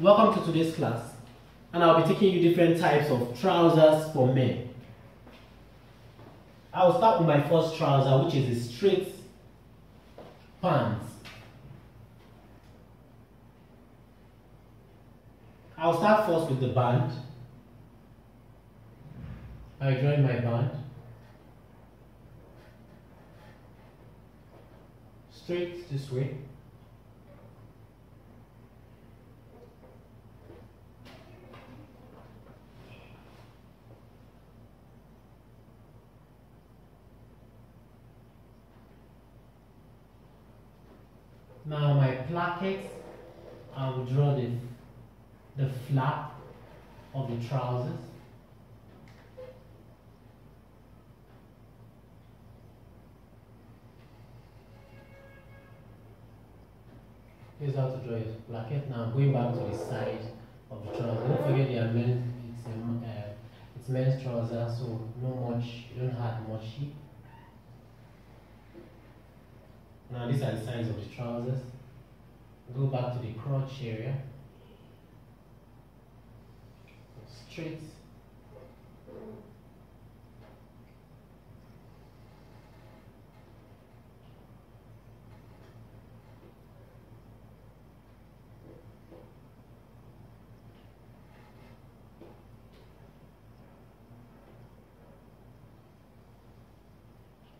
Welcome to today's class and I'll be taking you different types of trousers for men. I'll start with my first trouser which is a straight pants. I'll start first with the band. I join my band. Straight this way. Now my placket, I will draw the, the flap of the trousers. Here's how to draw a placket. Now going back to the side of the trouser. Don't forget they are it's, a, uh, it's men's trouser, so no much, you don't have much. Now these are the sides of the trousers. Go back to the crotch area. Straight.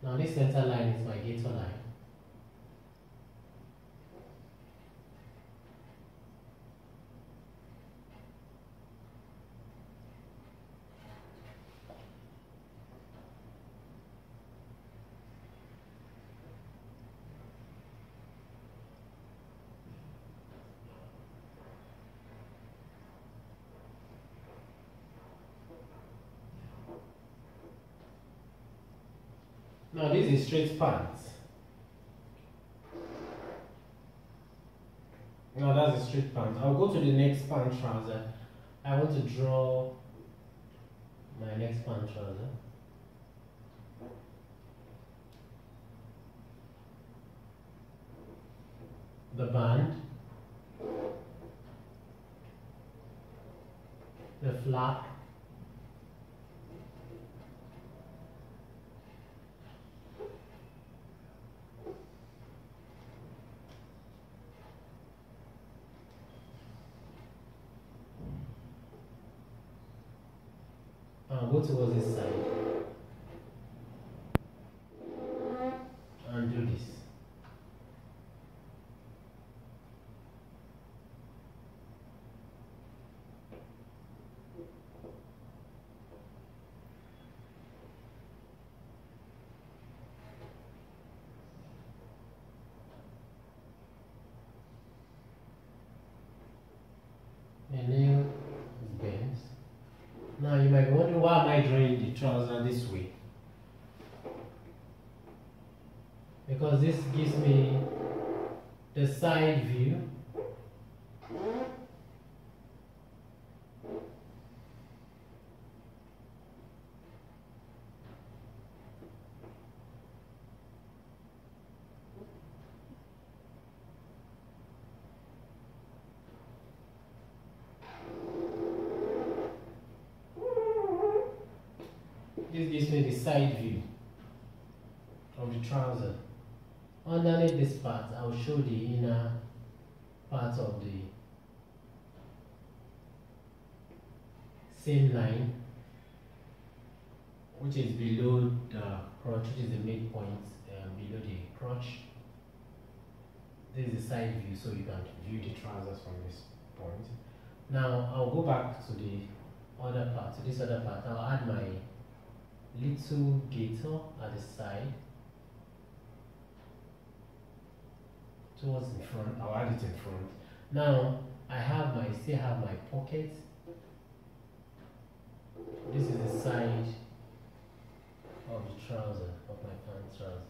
Now this center line is my gator line. Is straight pants. Now that's a straight pants. I'll go to the next pant trouser. I want to draw my next pant trouser. The band. The flap. Uh, go towards this side and do this. The nail is bent. Now you might wonder why am I drawing the trouser this way? Because this gives me the side view. This gives me the side view of the trouser. Underneath this part, I will show the inner part of the same line, which is below the crotch, which is the midpoint um, below the crotch. This is the side view, so you can view the trousers from this point. Now I'll go back to the other part, to this other part. I'll add my little gator at the side towards the front. I'll add it in front. Now I have my still have my pocket. This is the side of the trouser of my pants trousers.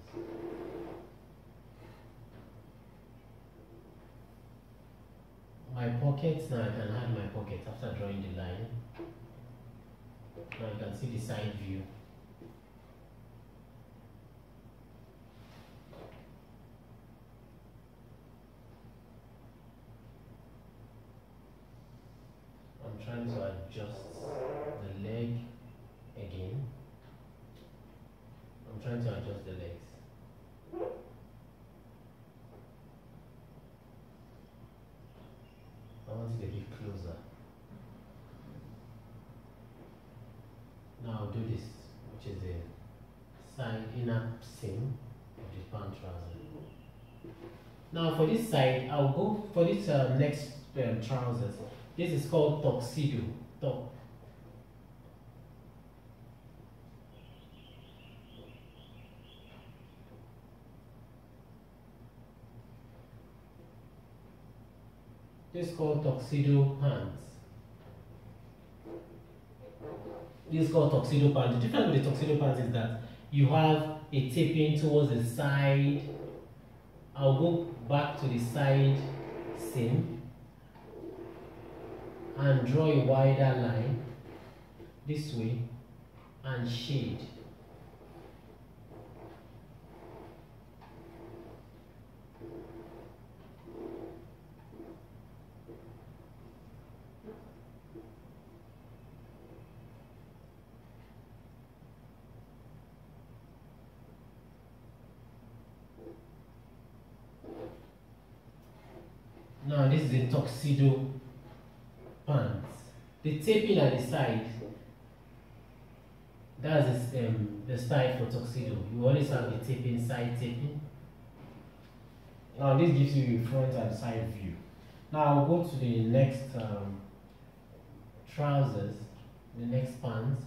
My pockets now I can hide my pocket after drawing the line. Now you can see the side view. adjust the leg again. I'm trying to adjust the legs. I want it a bit closer. Now I'll do this, which is the side inner seam of the pant trouser. Now for this side, I'll go for this uh, next um, trousers. This is called tuxedo. Top. This is called tuxedo pants. This is called tuxedo pants. The difference with the tuxedo pants is that you have a taping towards the side. I'll go back to the side seam and draw a wider line this way and shade. Now this is a tuxedo pants. The taping at the side, that's the, um, the style for tuxedo. You always have the taping, side taping. Now this gives you front and side view. Now I'll go to the next um, trousers, the next pants.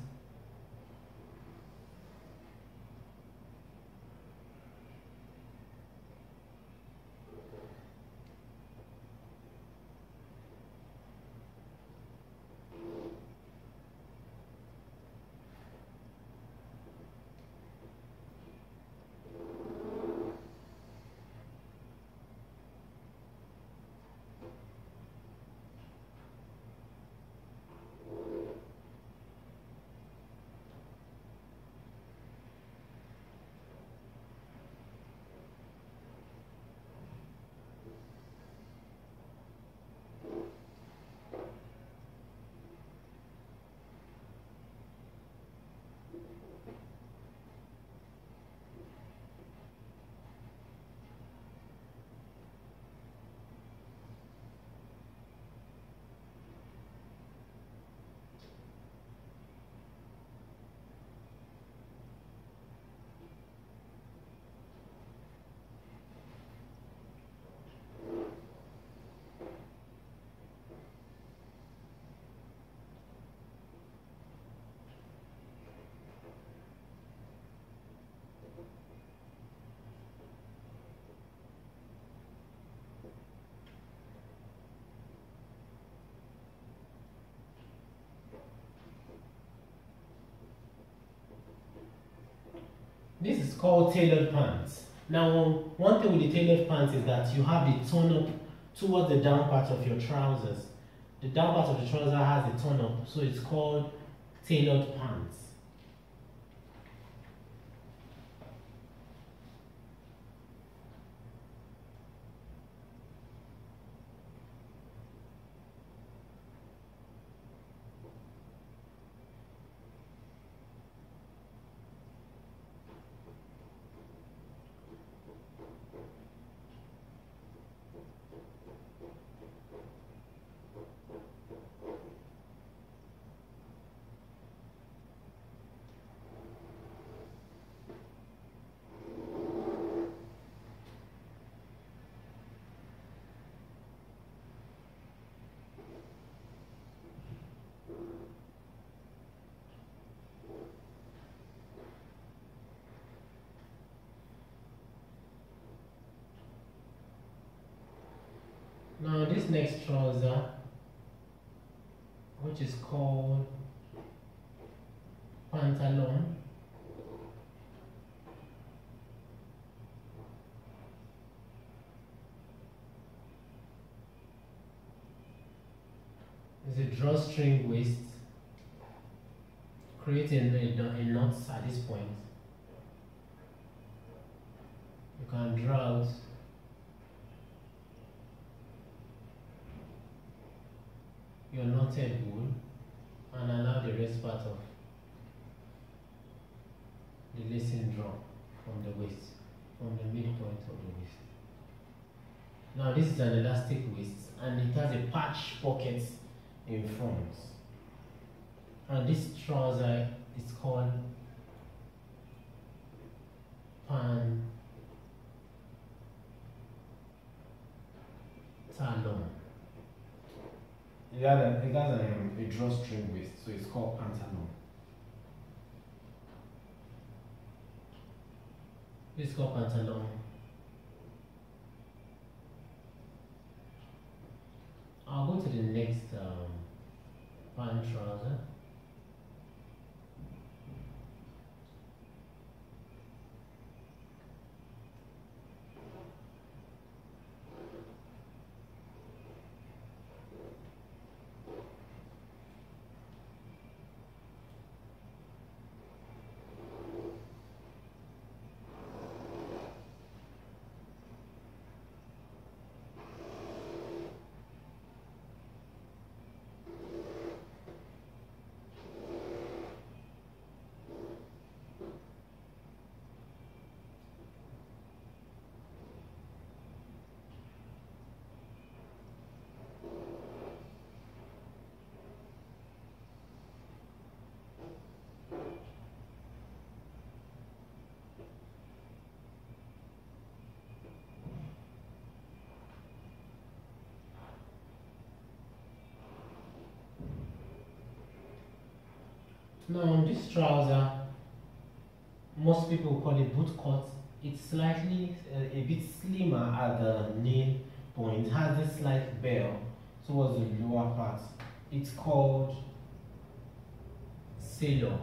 This is called tailored pants. Now, one thing with the tailored pants is that you have the turn up towards the down part of your trousers. The down part of the trouser has a turn up, so it's called tailored pants. Now this next trouser, which is called pantalon, is a drawstring waist, creating a, a knot at this point. You can draw out your knotted wool and allow the rest part of the lacing drum from the waist, from the midpoint of the waist. Now this is an elastic waist and it has a patch pocket in front. And this trouser is called pan talon. It has, a, it has a, a drawstring waist, so it's called pantalon. It's called pantalon. I'll go to the next um, pant trouser. Now this trouser, most people call it boot cut. It's slightly uh, a bit slimmer at the knee point. It has a slight bell towards the lower part. It's called sailor.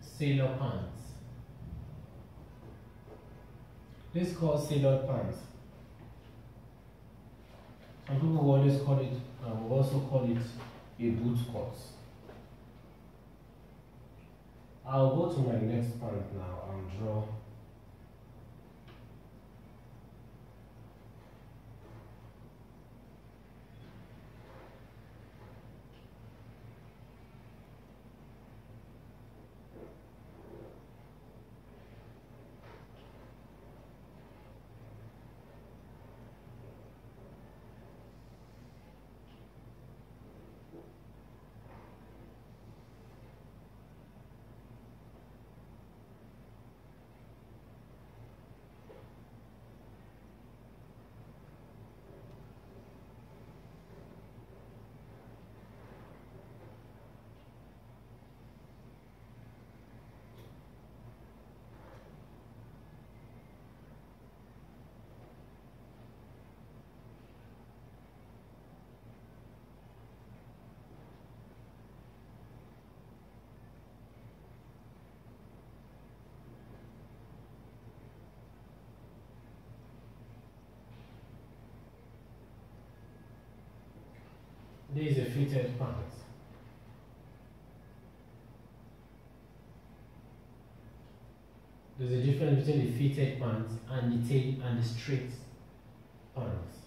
Sailor pants. This is called sailor pants. Some people always call it um, and we also call it a boot cut. I'll go to my next point now and draw This is a fitted pant. There's a difference between the fitted pants and the tail and the straight pants.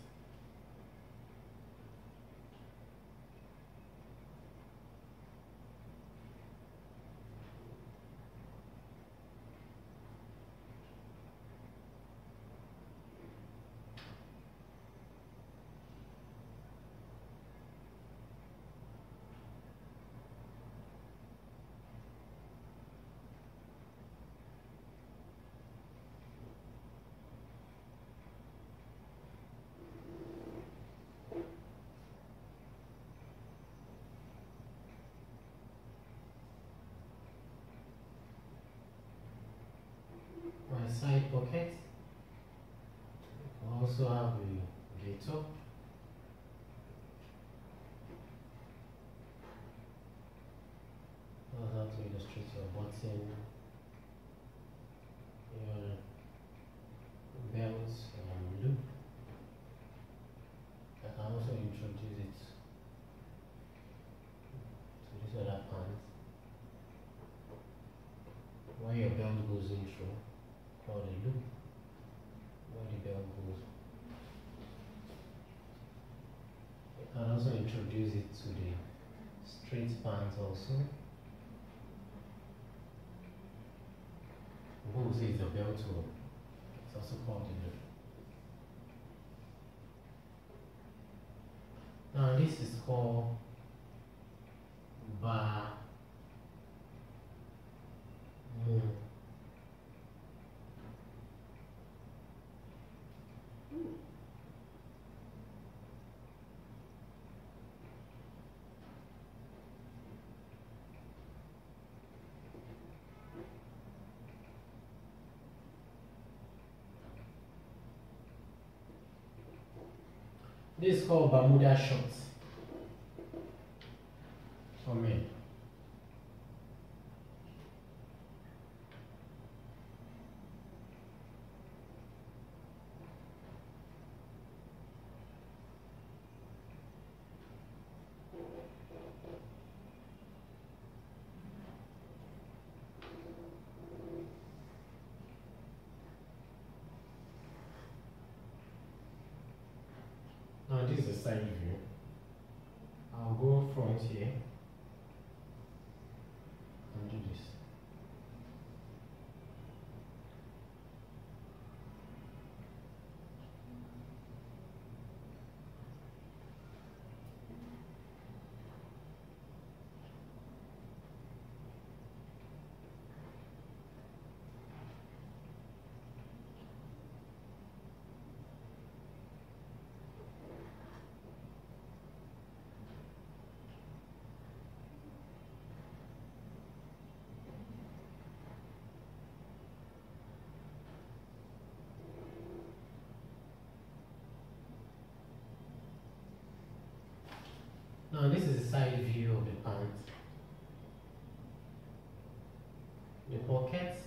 my side pocket. Also have a gator. That's how to illustrate your button, your belt and loop. I can also introduce it to this other pant where your belt goes in through or the loop where the belt goes. and also introduce it to the straight pants also. Who says the belt tool? It's also called the Now this is called bar moon. This is called Bermuda shorts for men. Now this is the side view. I'll go front here and do this. Now this is the side view of the pants. The pockets.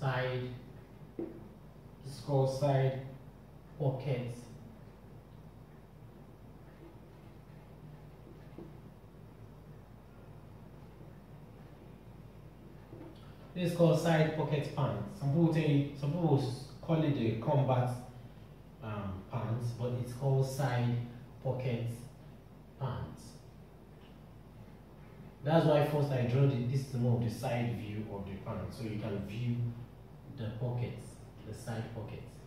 Side called side pockets this is called side pocket pants. Some people say some people call it the combat um, pants but it's called side pocket pants. That's why first I draw the, this more of the side view of the pants so you can view the pockets, the side pockets.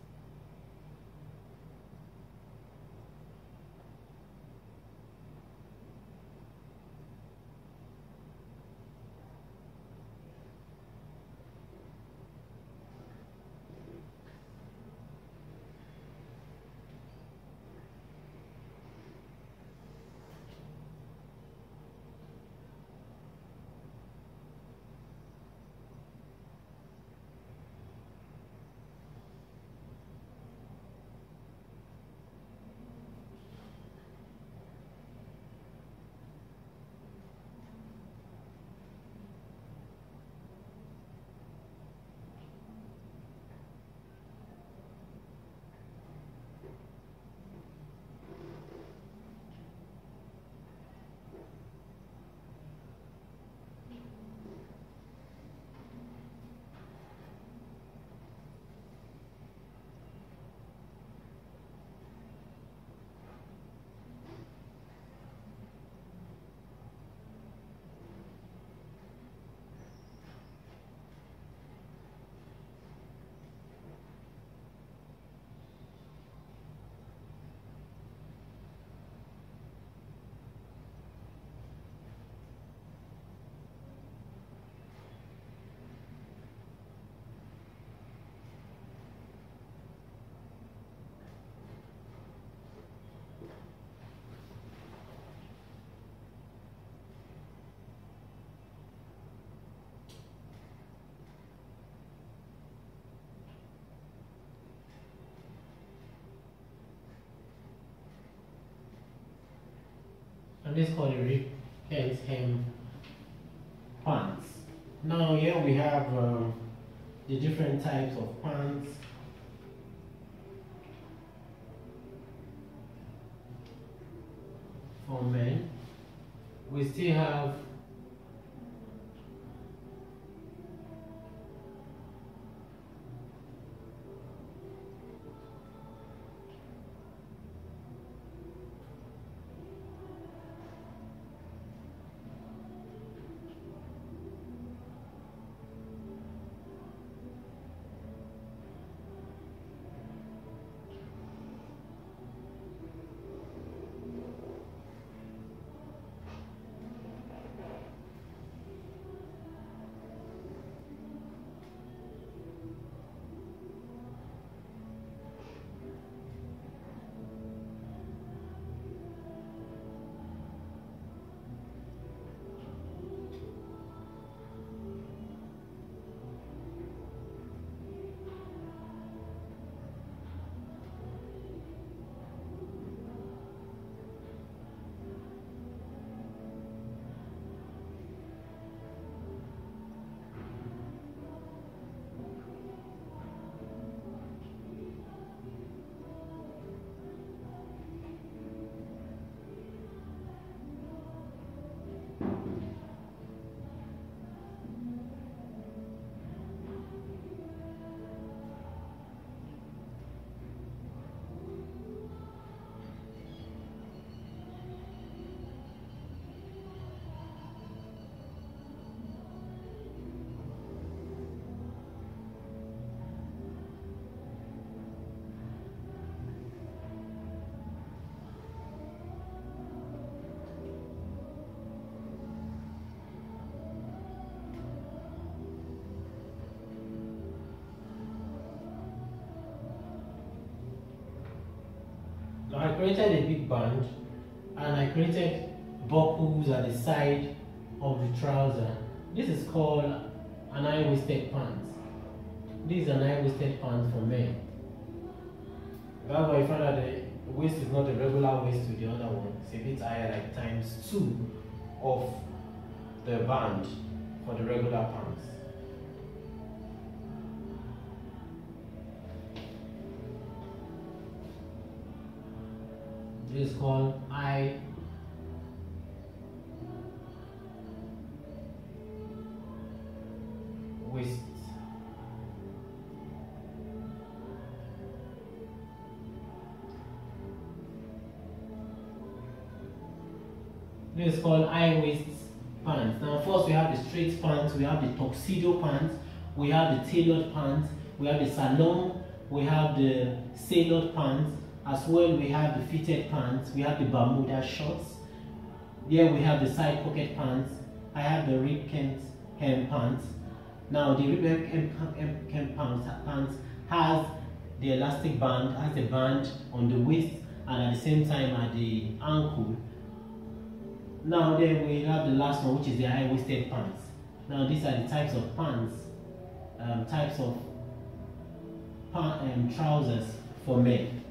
This the rib knit hem pants. Now here we have um, the different types of pants. For men, we still have created a big band and I created buckles at the side of the trouser. This is called an high-waisted pants. This is an high-waisted pants for men. That's why I found that the waist is not a regular waist to the other one. It's a bit higher, like times two of the band for the regular pants. Is called I waist. This is called high waist pants. Now first we have the straight pants, we have the tuxedo pants, we have the tailored pants, we have the salon, we have the sailor pants, as well, we have the fitted pants, we have the Bermuda shorts. Here we have the side pocket pants. I have the rib hem pants. Now the rib hem pants, pants has the elastic band, has the band on the waist and at the same time at the ankle. Now then we have the last one which is the high-waisted pants. Now these are the types of pants, um, types of pant, um, trousers for men.